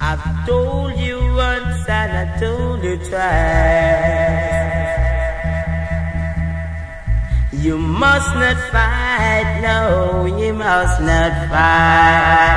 I've told you once and I told you twice. You must not fight, no, you must not fight.